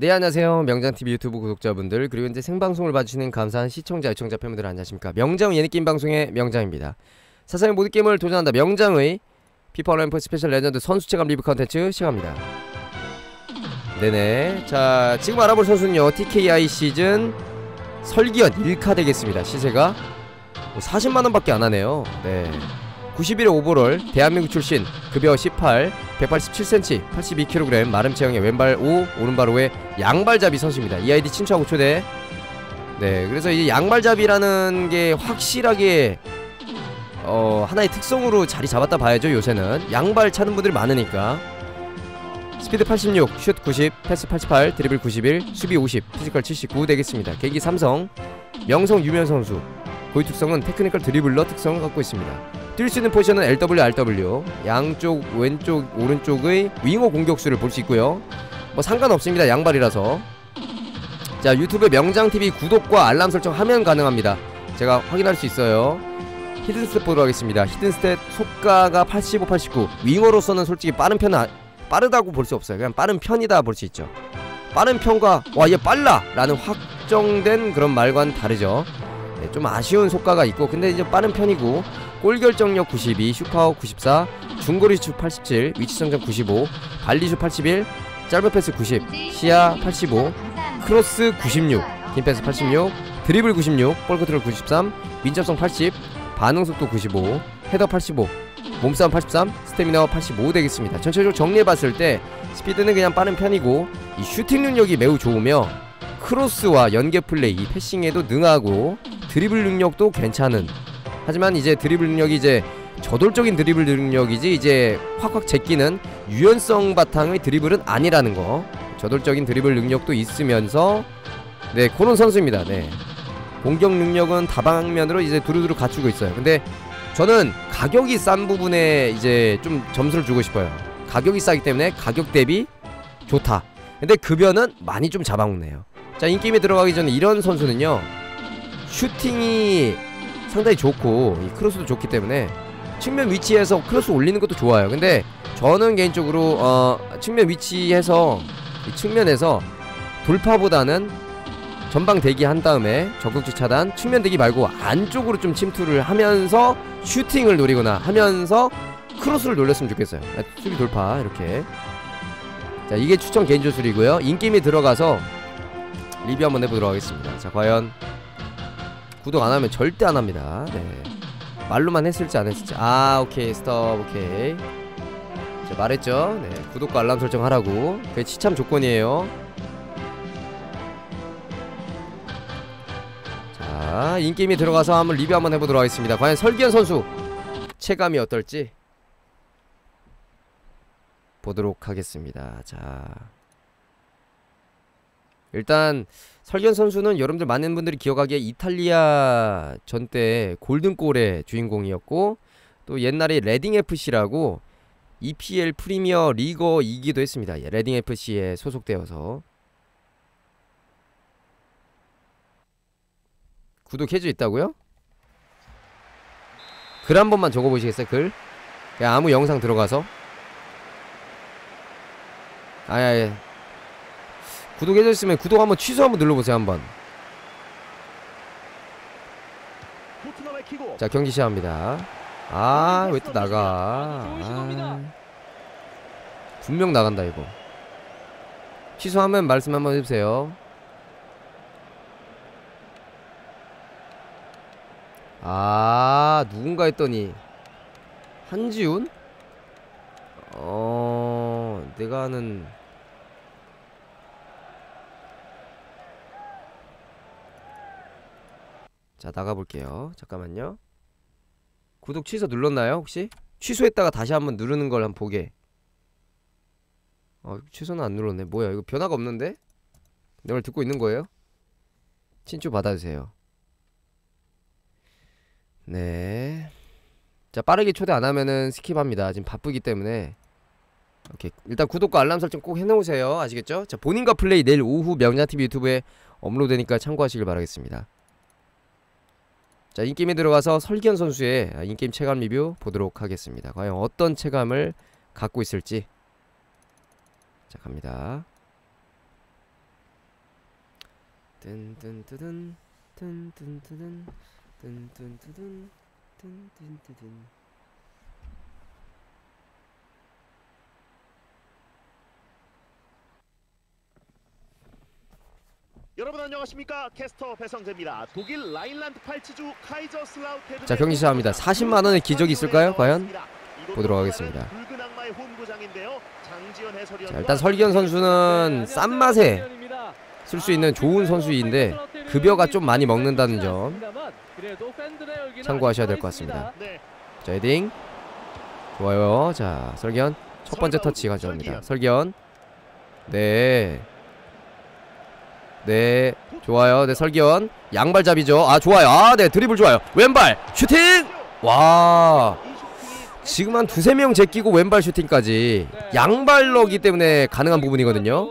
네 안녕하세요. 명장TV 유튜브 구독자분들 그리고 이제 생방송을 봐주시는 감사한 시청자 시청자 팬분들 안녕하십니까? 명장 예능게임 방송의 명장입니다. 세상의 모든 게임을 도전한다. 명장의 피파 온라인 스페셜 레전드 선수체감 리뷰 컨텐츠 시작합니다. 네네. 자 지금 알아볼 선수는요. TKI 시즌 설기현 1카 되겠습니다. 시세가 40만원 밖에 안하네요. 네 91의 overall 대한민국 출신 급여 18 187cm 82kg 마름 체형의 왼발 5 오른발 5의 양발잡이 선수입니다. 이 아이디 친추하고 초대. 네 그래서 이 양발잡이라는 게 확실하게 어 하나의 특성으로 자리 잡았다 봐야죠 요새는. 양발 차는 분들이 많으니까. 스피드 86, 슛 90, 패스 88, 드리블 91, 수비 50, 피지컬 79 되겠습니다. 개인기 삼성 명성 유명 선수 고유 특성은 technical dribbler 특성을 갖고 있습니다. 뛸 수 있는 포지션은 LW, RW 양쪽, 왼쪽, 오른쪽의 윙어 공격수를 볼 수 있고요. 뭐 상관없습니다. 양발이라서. 자 유튜브 명장TV 구독과 알람 설정 하면 가능합니다. 제가 확인할 수 있어요. hidden stat 보도록 하겠습니다. hidden stat 속가가 85, 89 윙어로서는 솔직히 빠른 편은 아, 빠르다고 볼 수 없어요. 그냥 빠른 편이다 볼 수 있죠. 빠른 편과 와 얘 빨라! 라는 확정된 그런 말과는 다르죠 네, 좀 아쉬운 속가가 있고 근데 이제 빠른 편이고 골 결정력 92, 슛 파워 94, 중거리 슛 87, 위치 선정 95, 발리 슛 81, 짧은 패스 90, 시야 85, 크로스 96, 긴 패스 86, 드리블 96, 볼 컨트롤 93, 민첩성 80, 반응 속도 95, 헤더 85, 몸싸움 83, 스태미너 85 되겠습니다. 전체적으로 정리해봤을 때 스피드는 그냥 빠른 편이고 이 슈팅 능력이 매우 좋으며 크로스와 연계 플레이, 패싱에도 능하고 드리블 능력도 괜찮은. 하지만 이제 드리블 능력이 이제 저돌적인 드리블 능력이지 이제 확확 제끼는 유연성 바탕의 드리블은 아니라는 거. 저돌적인 드리블 능력도 있으면서 네 그런 선수입니다. 네. 공격 능력은 다방면으로 이제 두루두루 갖추고 있어요. 근데 저는 가격이 싼 부분에 이제 좀 점수를 주고 싶어요. 가격이 싸기 때문에 가격 대비 좋다. 근데 급여는 많이 좀 잡아먹네요. 자 in-game에 들어가기 전에 이런 선수는요 슈팅이 상당히 좋고 이 크로스도 좋기 때문에 측면 위치에서 크로스 올리는 것도 좋아요. 근데 저는 개인적으로 어 측면 위치에서 측면에서 돌파보다는 전방 대기한 다음에 적극지 차단 측면 대기 말고 안쪽으로 좀 침투를 하면서 슈팅을 노리거나 하면서 크로스를 노렸으면 좋겠어요. 아, 수비 돌파 이렇게. 자 이게 추천 개인 전술이고요. in-game에 들어가서 리뷰 한번 해보도록 하겠습니다. 자 과연 구독 안하면 절대 안합니다. 네. 말로만 했을지 안했을지. 아 오케이. 스톱. 오케이. 자 말했죠? 네. 구독과 알람 설정 하라고. 그게 시참 조건이에요. 자 in-game에 들어가서 한번 리뷰 한번 해보도록 하겠습니다. 과연 설기현 선수 체감이 어떨지 보도록 하겠습니다. 자 일단 설기현 선수는 여러분들 많은 분들이 기억하기에 이탈리아 전 때 골든골의 주인공이었고 또 옛날에 레딩 FC라고 EPL 프리미어 리거 이기도 했습니다. 예, 레딩 FC에 소속되어서 구독해져 있다고요? 글 한 번만 적어보시겠어요? 글? 그냥 아무 영상 들어가서 아예 구독해줬으면 구독 한번 취소 한번 눌러보세요 한번. 자 경기 시작합니다. 아 왜 또 나가? 아, 분명 나간다 이거. 취소하면 말씀 한번 해주세요. 아 누군가 했더니. 한지훈? 어 내가 아는 자 나가볼게요. 잠깐만요. 구독 취소 눌렀나요 혹시? 취소했다가 다시 한번 누르는 걸 한번 보게. 어 취소는 안 눌렀네. 뭐야 이거 변화가 없는데? 내말 듣고 있는 거예요? 친추 받아주세요. 네 자 빠르게 초대 안 하면은 skip합니다. 지금 바쁘기 때문에. 오케이. 일단 구독과 알람 설정 꼭 해놓으세요. 아시겠죠? 자 본인과 플레이 내일 오후 명장TV 유튜브에 업로드되니까 참고하시길 바라겠습니다 자 in-game에 들어가서 설기현 선수의 in-game 체감 리뷰 보도록 하겠습니다. 과연 어떤 체감을 갖고 있을지. 자 갑니다. 뜬뜬뜨든 뜬뜬뜨든 뜬뜬뜨든 뜬뜬뜨든 여러분 안녕하십니까 캐스터 배성재입니다. 독일 라인란드 팔치주 카이저슬라우테르 자, 경기 시작합니다. 40만 원의 기적이 있을까요? 과연? 보도록 하겠습니다. 자, 일단 설기현 선수는 싼 맛에 쓸 수 있는 좋은 선수인데 급여가 좀 많이 먹는다는 점 참고하셔야 될 것 같습니다. 네, 자 헤딩 좋아요 자 설기현 첫 번째 터치 가져옵니다 설기현 네 네, 좋아요. 네, 설기현. 양발잡이죠. 아, 좋아요. 아, 네, 드리블 좋아요. 왼발 슈팅! 와. 지금 한 두세 명 제끼고 왼발 슈팅까지 양발러기 때문에 가능한 부분이거든요.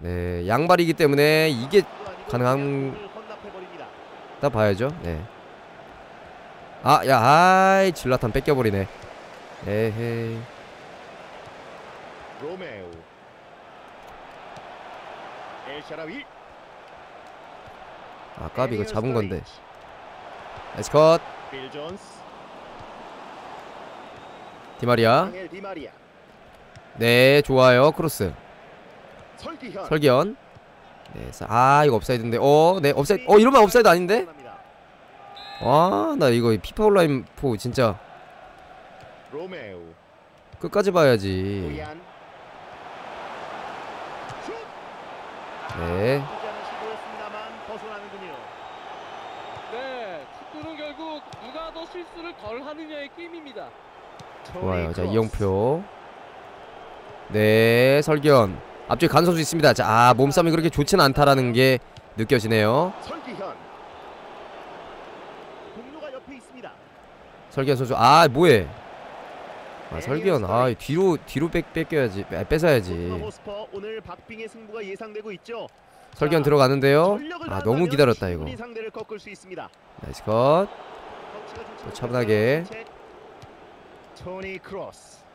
네, 양발이기 때문에 이게 가능한-. 다 봐야죠. 네. 아, 야, 아이, 질라탄 뺏겨버리네. 에헤이. 엘샤라위 아, 까비 이거 잡은 건데. nice cut. 디마리아. 네, 좋아요. 크로스. 설기현. 네, 사- 아, 이거 오프사이드인데. 어, 네, 오프사이드. 어, 이러면 오프사이드 아닌데? 와, 나 이거 피파 온라인 4 진짜 끝까지 봐야지. 오얀 슛 네. 벗어나는군요. 네, 축구는 결국 누가 더 실수를 덜 하느냐의 게임입니다. 좋아요. 자, 이영표. 네, 설기현. 앞쪽에 간 선수 있습니다. 자, 아, 몸싸움이 그렇게 좋지는 않다라는 게 느껴지네요. 설기현 공로가 옆에 있습니다. 설기현 선수. 아, 뭐해? 아, 설기현. 아, 뒤로 뒤로 뺏 뺏겨야지. 아, 뺏어야지. 있죠. 설기현 들어가는데요. 아, 너무 기다렸다 이거. nice cut. 차분하게.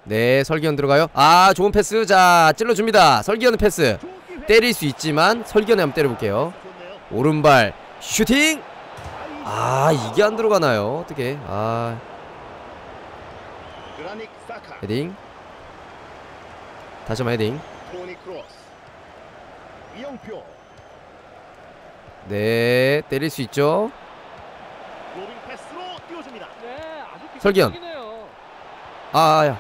네, 설기현 들어가요. 아, 좋은 패스. 자, 찔러줍니다. 설기현 패스. 때릴 수 있지만 설기현에 한번 때려볼게요. 좋네요. 오른발 슈팅. 아, 이게 안 들어가나요? 어떻게? 아, 사카. 헤딩. 다시 한번 헤딩. 네, 때릴 수 있죠. 네, 설기현. 기본적이네요. 아, 야.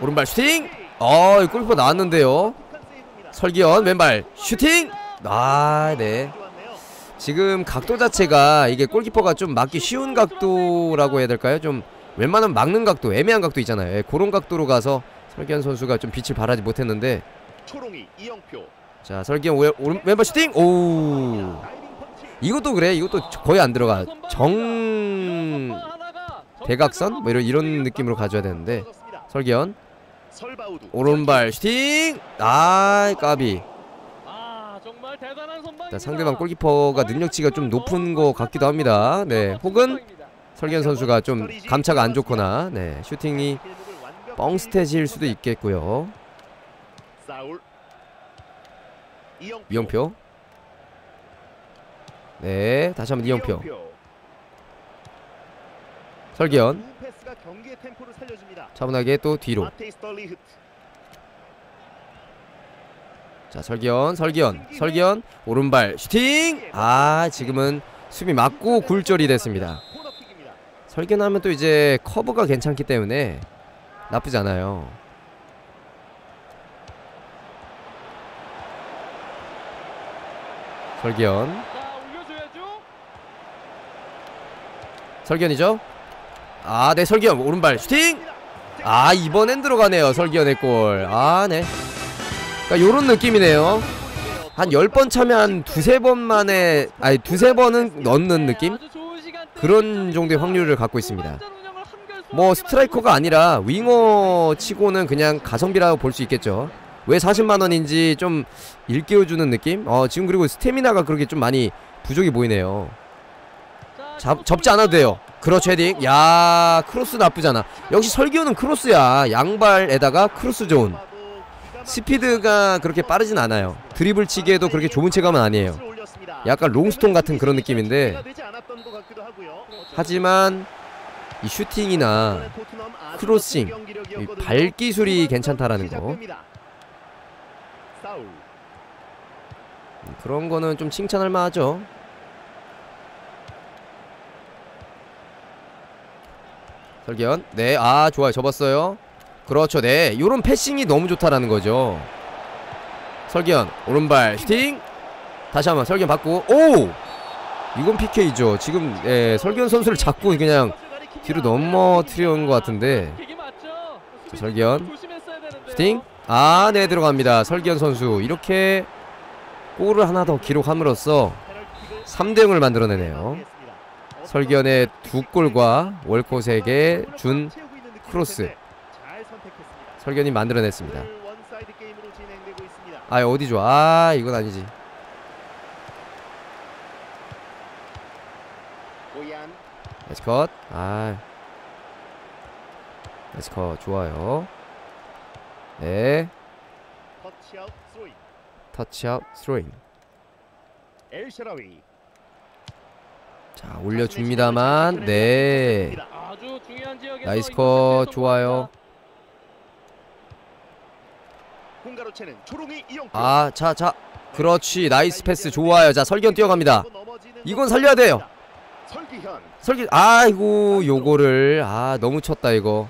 오른발 슈팅. 어, 골키퍼 나왔는데요. 설기현 왼발 슈팅. 아, 네. 좋았네요. 지금 각도 자체가 이게 골키퍼가 좀 막기 쉬운 각도라고 해야 될까요? 좀 웬만하면 막는 각도, 애매한 각도 있잖아요. 예, 그런 각도로 가서 설기현 선수가 좀 빛을 발하지 못했는데 초롱이 이영표. 자 설기현 왼발 슈팅 오. 이것도 그래 이것도 거의 안 들어가 정 대각선 뭐 이런 이런 느낌으로 가져야 되는데. 설기현. 오른발 슈팅 아 까비 상대방 골키퍼가 능력치가 좀 높은 것 같기도 합니다 네 혹은 설기현 선수가 좀 감차가 안 좋거나 네 슈팅이 뻥스탯일 수도 있겠고요. 이영표. 네 다시 한번 이영표 설기현. 차분하게 또 뒤로. 자 설기현 설기현 설기현 오른발 슈팅 아 지금은 수비 맞고 굴절이 됐습니다. 하면 또 이제 커브가 괜찮기 때문에 나쁘지 않아요. 설기현. 설기현이죠? 아 네 설기현 오른발 슈팅! 아 이번엔 들어가네요 설기현의 골아네. 그러니까 요런 느낌이네요. 한 10번 차면 한 두세 번 만에 아니 두세 번은 넣는 느낌? 좋은. 그런 정도의 확률을 갖고 있습니다 뭐 스트라이커가 아니라 윙어 치고는 그냥 가성비라고 볼 수 있겠죠 왜 40만원인지 좀 일깨워주는 느낌? 어 지금 그리고 스태미나가 그렇게 좀 많이 부족해 보이네요 자, 잡, 접지 않아도 돼요 그렇죠 헤딩 야 크로스 나쁘잖아 역시 설기현은 크로스야 양발에다가 크로스 존 봐도 스피드가 그렇게 빠르진 않아요. 드리블 치기에도 그렇게 좋은 체감은 아니에요. 약간 롱스톤 같은 그런 느낌인데 하지만 이 슈팅이나 crossing, 이 발 기술이 괜찮다라는 거 사울 그런 거는 좀 칭찬할 만하죠. 설기현, 네, 아 좋아요, 접었어요. 그렇죠, 네, 요런 패싱이 너무 좋다라는 거죠. 설기현, 오른발 슈팅. 다시 한번 설기현 받고, 오, 이건 PK죠. 지금 예, 설기현 선수를 잡고 그냥 뒤로 넘어뜨려온 것 같은데. 자, 설기현. 슈팅, 아, 네 들어갑니다. 설기현 선수 이렇게 골을 하나 더 기록함으로써 3대 0을 만들어내네요. 설기현의 두 골과 월콧에게 준 크로스. 설기현이 만들어냈습니다. 아 어디 좋아? 아 이건 아니지. 오얀 nice cut. 아. nice cut 좋아요. 네. 터치아웃 스로인 터치아웃 스로인. 엘샤라위 자 올려 줍니다만 네. 아주 중요한 지역에서 nice cut 좋아요. 아 자 자. 그렇지 nice pass 좋아요. 자 설기현 뛰어갑니다. 이건 살려야 돼요. 설기현 설기 아이고 요거를 아 너무 쳤다 이거.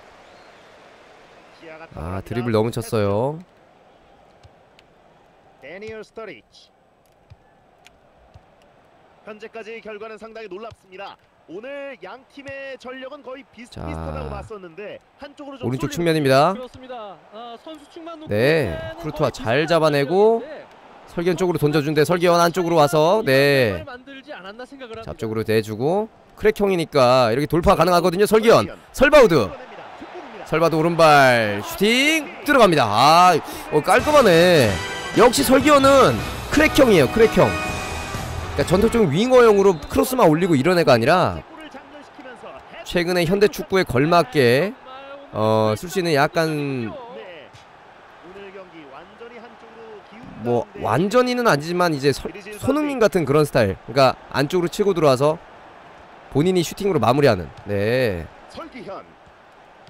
아. 드리블 너무 쳤어요. 데니얼 스터리치 현재까지 결과는 상당히 놀랍습니다. 오늘 양 팀의 전력은 거의 자. 비슷비슷하다고 봤었는데 한쪽으로 좀 오른쪽 측면입니다. 그렇습니다. 아, 선수 측만 놓고 네, 거의 잘 잡아내고 설기현 쪽으로 던져준대. 설기현 안쪽으로 와서. 네. 앞쪽으로 대주고. crack형이니까 이렇게 돌파 가능하거든요 설기현 설바우드. 설바우드 오른발 슈팅 들어갑니다. 아 어, 깔끔하네. 역시 설기현은 crack형이에요 crack형. 그러니까 전통적인 윙어형으로 크로스만 올리고 이런 애가 아니라 최근에 현대 축구에 걸맞게 어, 쓸 수 있는 약간 네. 오늘 경기 완전히 한쪽으로 기운 뭐 완전히는 아니지만 이제 서, 손흥민 같은 그런 스타일. 그러니까 안쪽으로 치고 들어와서 본인이 슈팅으로 마무리하는. 네.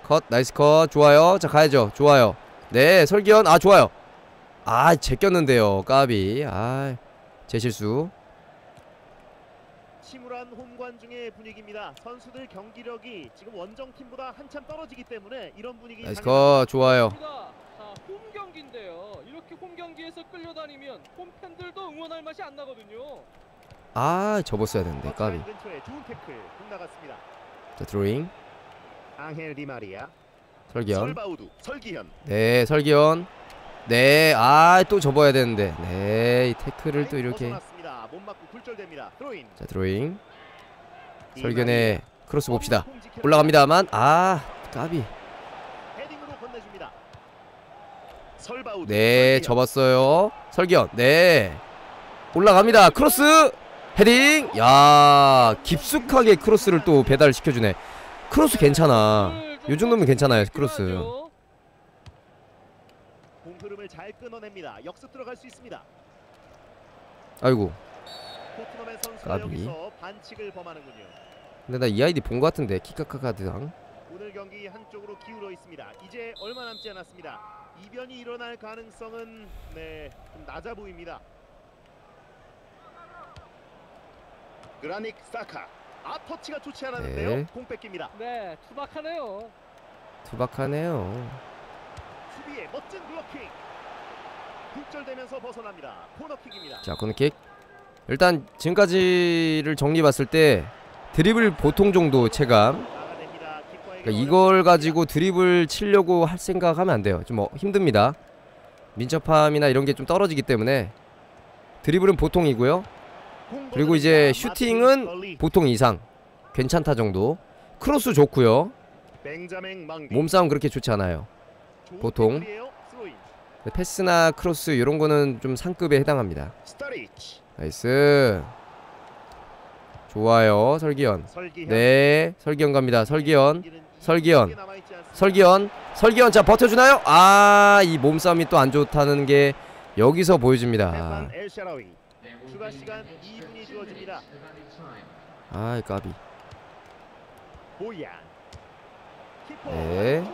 cut nice cut. 좋아요. 자 가야죠. 좋아요. 네 설기현. 아 좋아요. 아 제꼈는데요. 까비. 아 제 실수. 침울한 홈 관중의 분위기입니다. 선수들 경기력이 지금 원정 팀보다 한참 떨어지기 때문에 이런 분위기 nice. cut. 좋아요. 자, 홈 경기인데요. 이렇게 홈 경기에서 끌려다니면 홈 팬들도 응원할 맛이 안 나거든요. 아 접었어야 되는데 까비. 자 드로잉. 앙헬 디마리아. 설기현. 설바우두 설기현. 네 설기현. 네 아 또 접어야 되는데. 네 이 태클을 또 이렇게. 자 드로잉. 설기현 크로스 봅시다. 올라갑니다만. 아 까비 헤딩으로 건네줍니다. 설바우두 네. 접었어요 설기현 네 올라갑니다 크로스 헤딩 야 깊숙하게 크로스를 또 배달시켜 주네 크로스 괜찮아 요 정도면 괜찮아요 크로스. 공 흐름을 잘 끊어냅니다. 역습 들어갈 수 있습니다. 아이고 까비. 여기서 반칙을 범하는군요. 근데 나 이 아이디 본 것 같은데 키카카카드랑 오늘 경기 한쪽으로 기울어 있습니다. 이제 얼마 남지 않았습니다. 이변이 일어날 가능성은 네, 좀 낮아 보입니다. 그라닉 사카 앞 터치가 좋지 않았는데요. 네. 공 뺏깁니다. 네, 투박하네요. 투박하네요 수비의 멋진 블로킹. 굴절되면서 벗어납니다. 코너킥입니다. 자 코너킥 일단 지금까지를 정리해봤을 때 드리블 보통 정도 체감 그러니까 이걸 가지고 드리블 치려고 할 생각하면 안 돼요 좀뭐 힘듭니다 민첩함이나 이런 게 좀 떨어지기 때문에 드리블은 보통이고요 공 그리고 이제. 슈팅은. 보통 이상 괜찮다 정도 크로스 좋고요. 몸싸움 그렇게 좋지 않아요 보통. 패스나 크로스 이런 거는 좀 상급에 해당합니다. nice 좋아요 설기현. 네 설기현 갑니다 설기현 설기현. 20개 남아있지 않습니다. 설기현 설기현 자 버텨주나요? 아 이 몸싸움이 또 안 좋다는 게 여기서 보여집니다 헤판 엘샤라위 추가 시간 2분이 주어집니다. 아 까비 네.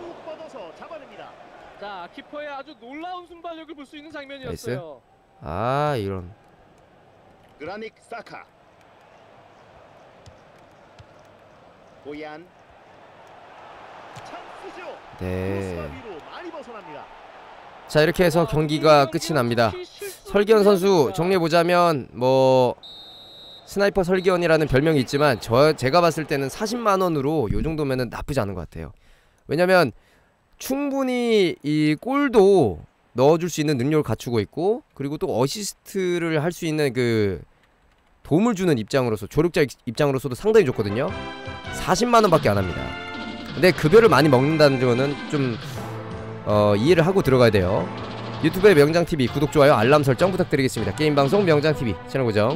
자 키퍼의 아주 놀라운 순발력을 볼 수 있는 장면이었어요. 아 이런 그라닉 사카 보얀. 네. 자 이렇게 해서 경기가 끝이 납니다. 설기현 선수 정리해보자면 뭐 sniper 설기현이라는 별명이 있지만 저 제가 봤을 때는 40만원으로 요 정도면은 나쁘지 않은 것 같아요. 왜냐면 충분히 이 골도 넣어줄 수 있는 능력을 갖추고 있고 그리고 또 어시스트를 할 수 있는 그 도움을 주는 입장으로서 조력자 입- 입장으로서도 상당히 좋거든요. 40만원밖에 안 합니다 근데 급여를 많이 먹는다는 거는 좀 어, 이해를 하고 들어가야 돼요. 유튜브의 명장TV 구독, 좋아요, 알람 설정 부탁드리겠습니다. 게임방송 명장TV 채널 고정